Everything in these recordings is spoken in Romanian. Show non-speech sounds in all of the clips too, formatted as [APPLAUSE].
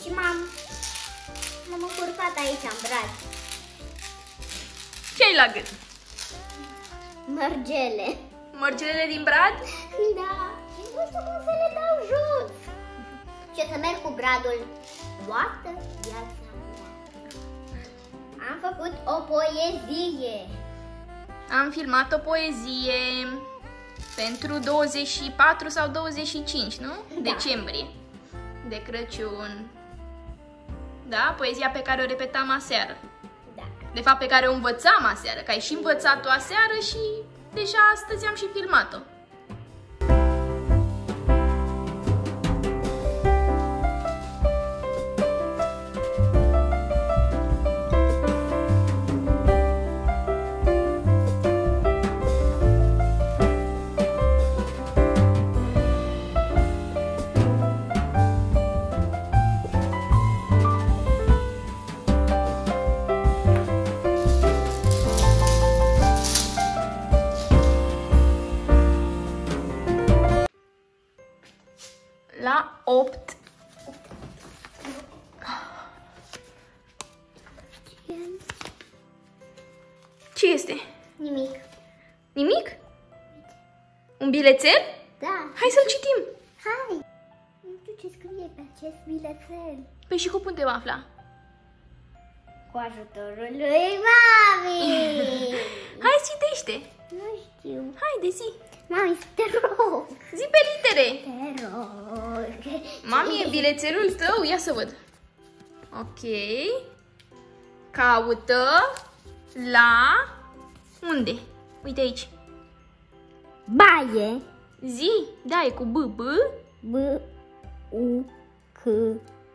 și m-am m-am încurcat aici în braț. Ce ai la gât? Mărgele. Mărgelele din brad? Da. Și nu știu cum să le dau jos. Și o să merg cu bradul toată viața. Am făcut o poezie. Am filmat o poezie pentru 24 sau 25, nu? Da. Decembrie. De Crăciun, da? Poezia pe care o repetam aseară. Da. De fapt, pe care o învățam aseară, că ai și învățat-o aseară și deja astăzi am și filmat-o. La 8 Ce este? Nimic. Nimic? Un bilețel? Da. Hai să-l citim. Hai. Nu știu ce scrie pe acest bilețel. Păi și cum putem afla? Cu ajutorul lui mami. [LAUGHS] Hai, citește! nu știu. Haide, zi! Mami, te rog. Zi pe litere! Te rog. Mami, e bilețelul tău? Ia să văd. Ok. Caută la... Unde? Uite aici. Baie. Zi. Da, e cu B. B. B U C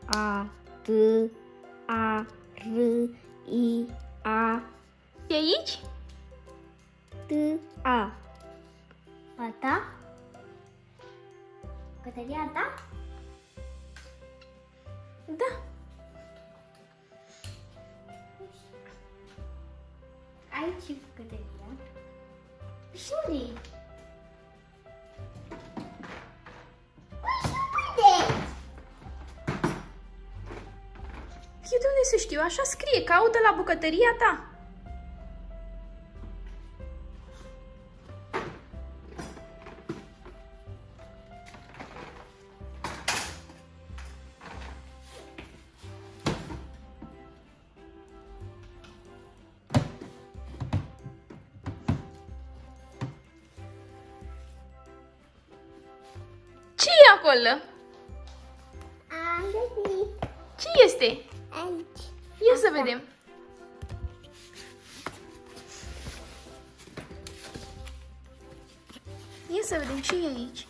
A T A R I A E aici? T A. A ta? Cătălia ta? Da. Aici e Cătălia. Și unde e? Păi și unde? Eu de unde să știu? Așa scrie. Caută la bucătăria ta. Ce e acolo? Am găsit. Ce este? Aici. Ia să vedem. Ia să vedem ce e aici.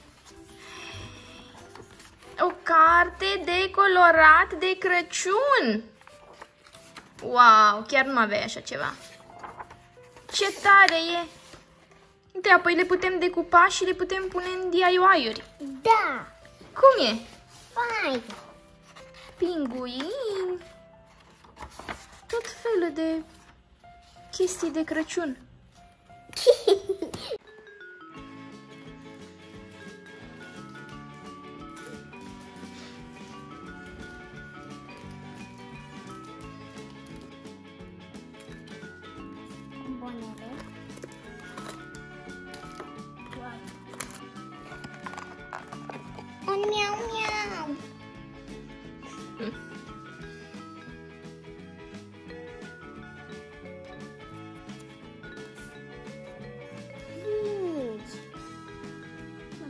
O carte de colorat de Crăciun. Wow, chiar nu aveai așa ceva. Ce tare e! Uite, apoi le putem decupa și le putem pune în DIY-uri. Da. Cum e? Fain. Pinguini. Tot felul de chestii de Crăciun. [LAUGHS] Bonele.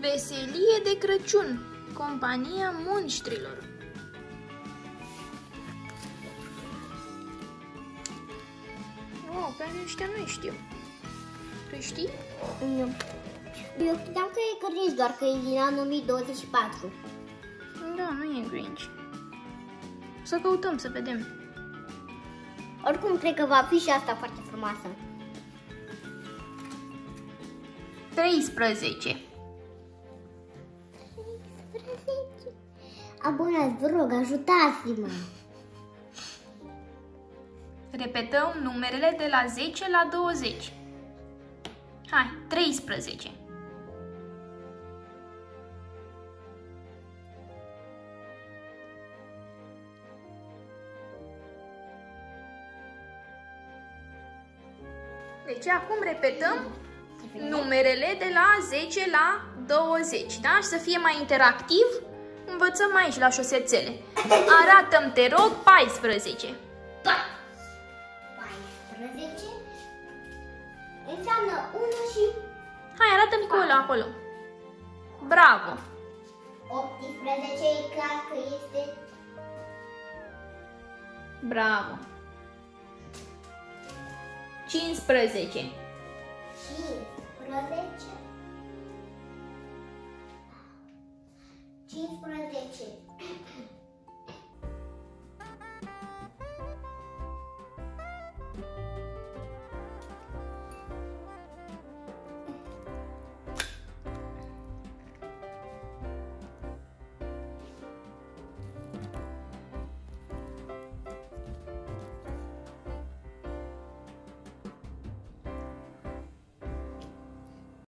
Veselie de Crăciun. Compania monștrilor. Wow, pe ăștia nu știu. Tu știi? Nu. Eu credeam că e Grinch, doar că e din anul 2024. Da, nu e Grinch. Să căutăm, să vedem. Oricum, cred că va fi și asta foarte frumoasă. 13. [LAUGHS] Abonați, vă rog, ajutați-mă! Repetăm numerele de la 10 la 20. Hai, 13. Deci acum repetăm numerele de la 10 la 20, da? Și să fie mai interactiv, învățăm aici la șosețele. Arată-mi, te rog, 14. 14 înseamnă 1 și Hai, arată-mi cu ăla acolo. Bravo! 18 e clar că este Bravo! 15. 15. Cheese bread, cheese.